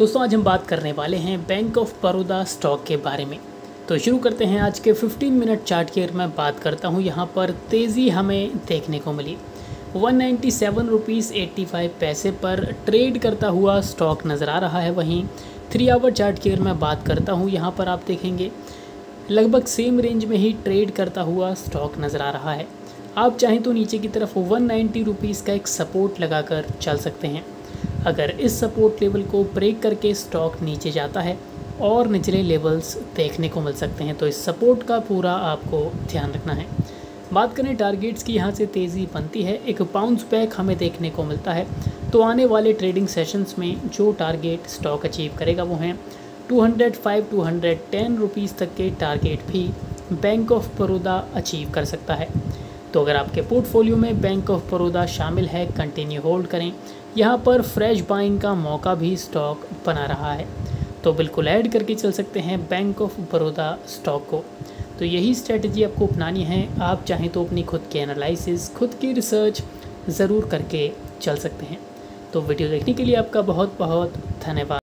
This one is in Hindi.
दोस्तों आज हम बात करने वाले हैं बैंक ऑफ़ बड़ौदा स्टॉक के बारे में। तो शुरू करते हैं आज के 15 मिनट चार्ट की अगर मैं बात करता हूँ यहाँ पर तेज़ी हमें देखने को मिली। One ninety seven rupees eighty five पैसे पर ट्रेड करता हुआ स्टॉक नज़र आ रहा है वहीं। थ्री आवर चार्ट की अगर मैं बात करता हूँ यहाँ पर आप देखेंगे। लगभग सेम रेंज में ही ट्रेड करता हुआ स्टॉक नज़र आ रहा है। आप चाहें तो नीचे की तरफ़ वन नाइन्टी रुपीज़ का एक सपोर्ट लगाकर चल सकते हैं। अगर इस सपोर्ट लेवल को ब्रेक करके स्टॉक नीचे जाता है और निचले लेवल्स देखने को मिल सकते हैं तो इस सपोर्ट का पूरा आपको ध्यान रखना है। बात करें टारगेट्स की, यहाँ से तेज़ी बनती है, एक बाउंस बैक हमें देखने को मिलता है। तो आने वाले ट्रेडिंग सेशंस में जो टारगेट स्टॉक अचीव करेगा वो हैं 205 टू हंड्रेड टेन रुपीज़ तक के टारगेट भी बैंक ऑफ़ बड़ौदा अचीव कर सकता है। तो अगर आपके पोर्टफोलियो में बैंक ऑफ़ बड़ौदा शामिल है कंटिन्यू होल्ड करें। यहाँ पर फ्रेश बाइंग का मौका भी स्टॉक बना रहा है। तो बिल्कुल ऐड करके चल सकते हैं बैंक ऑफ़ बड़ौदा स्टॉक को। तो यही स्ट्रेटजी आपको अपनानी है। आप चाहें तो अपनी खुद की एनालिसिस खुद की रिसर्च ज़रूर करके चल सकते हैं। तो वीडियो देखने के लिए आपका बहुत बहुत धन्यवाद।